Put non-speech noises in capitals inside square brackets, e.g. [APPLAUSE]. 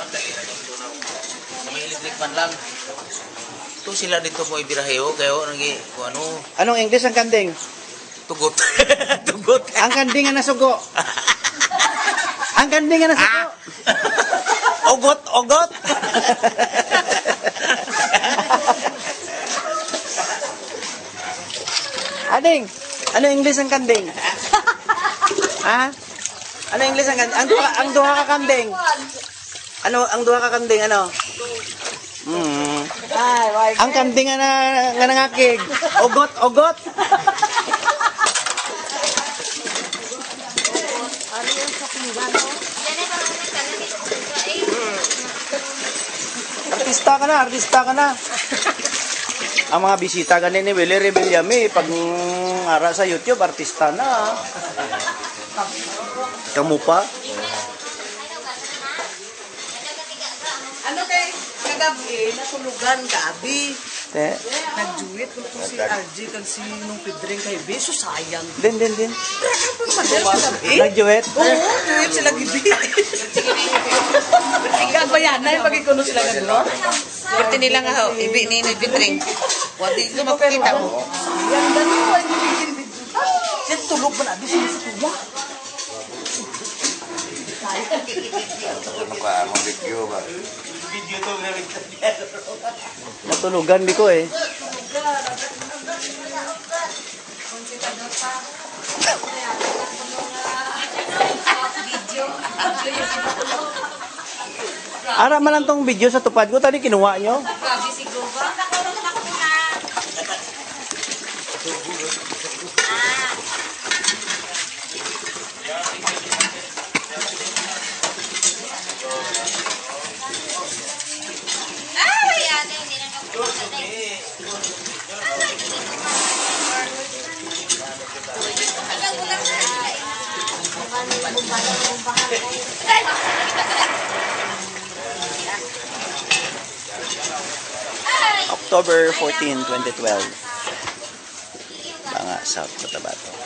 kuan dali na dito na. May electric man lang. Ito sila dito mo ibiraheyo kayo nagi kung ano Anong English ang kanding? tugot. [LAUGHS] tugot. Ang kanding nga nasugo. ang kanding nga nasugo. ogot, ogot. [LAUGHS] Ading, ano English ang kanding? [LAUGHS] ha? Ano English ang kanding? Ang duha, ang duha ka kanding. Ano, ang duha ka kanding, ano? Hmm. Ang kanding na, nga nangakig. Ogot, ogot. Artista ka na, artista ka na. Ang mga bisita ganin ni Willie Rebellame, pag mm, ara sa YouTube, artista na. Kamu pa? Kagabi, natulugan gabi. Te. Nagjuwit ko si RG kag si nung Pedring kay Beso sayang. Din, din, din. Nagjuwet? Oo, juwit sila gibi. Ikaw [LAUGHS] ba yan? Ay, pagikuno sila gano'n? Pwede nila nga ho, ibi ni Noy Bitring. Wadi ko makikita mo. Yan, gano'n ko. Yan, tulog ba na? Di sila sa tuwa. Ano ka ang video ba? Video to Natulugan di ko eh. Ara man lang tong video sa tupad ko, tadi kinuha nyo. Grabe si Gova. October 14, 2012. Banga, South Cotabato.